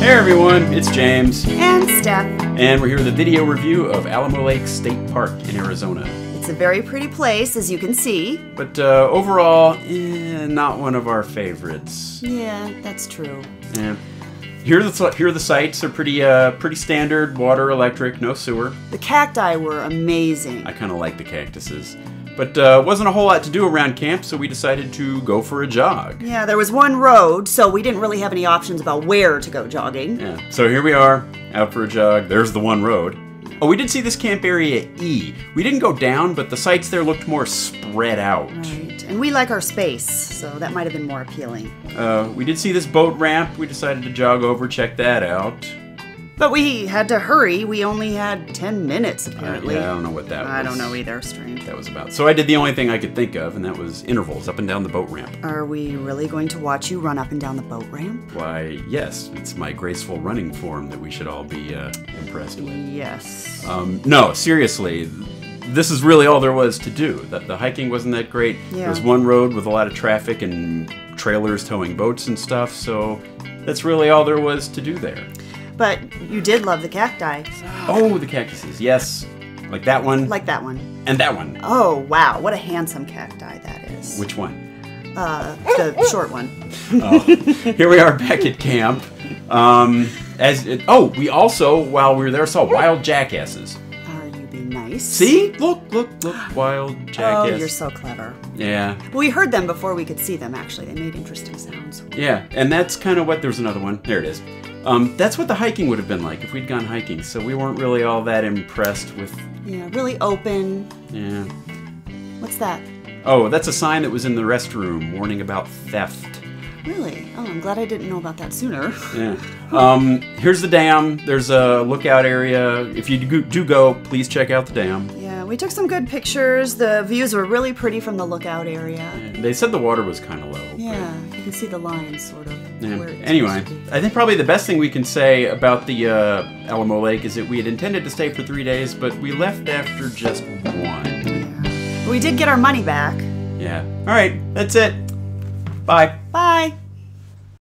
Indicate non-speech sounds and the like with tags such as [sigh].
Hey everyone, it's James, And Steph. and we're here with a video review of Alamo Lake State Park in Arizona. It's a very pretty place, as you can see. But uh, overall, eh, not one of our favorites. Yeah, that's true. Yeah. Here are the here are the sites. They're pretty uh, pretty standard. Water, electric, no sewer. The cacti were amazing. I kind of like the cactuses, but uh, wasn't a whole lot to do around camp, so we decided to go for a jog. Yeah, there was one road, so we didn't really have any options about where to go jogging. Yeah. So here we are, out for a jog. There's the one road. Oh, we did see this camp area E. We didn't go down, but the sites there looked more spread out. Right. And we like our space, so that might have been more appealing. Uh, we did see this boat ramp. We decided to jog over, check that out. But we had to hurry. We only had 10 minutes, Uh, apparently. yeah, I don't know what that was. I don't know either, strange. That was about. So I did the only thing I could think of, and that was intervals up and down the boat ramp. Are we really going to watch you run up and down the boat ramp? Why, yes, it's my graceful running form that we should all be uh, impressed with. Yes. Um, no, seriously, this is really all there was to do. The, the hiking wasn't that great. Yeah. There was one road with a lot of traffic and trailers towing boats and stuff, so that's really all there was to do there. But you did love the cacti. Oh, the cactuses, yes. Like that one Like that one. and that one. Oh, wow. What a handsome cacti that is. Which one? Uh, the short one. [laughs] Oh, here we are back at camp. Um, as it, oh, we also while we were there saw wild jackasses. Are you being nice? See, look, look, look, wild jackasses. Oh, you're so clever. yeah, Well, We heard them before we could see them, actually. They made interesting sounds. yeah, and that's kind of what. There's another one. There it is. Um, that's what the hiking would have been like if we'd gone hiking. So we weren't really all that impressed with. Yeah, really open. Yeah. What's that? Oh, that's a sign that was in the restroom warning about theft. Really? Oh, I'm glad I didn't know about that sooner. Yeah. [laughs] Um, here's the dam. There's a lookout area. If you do do go, please check out the dam. Yeah, we took some good pictures. The views were really pretty from the lookout area. They said the water was kind of low. but- Yeah, you can see the lines, sort of. Yeah. Anyway, supposed to be. I think probably the best thing we can say about the uh, Alamo Lake is that we had intended to stay for three days, but we left after just one. Yeah. We did get our money back. Yeah. All right, that's it. Bye. Bye.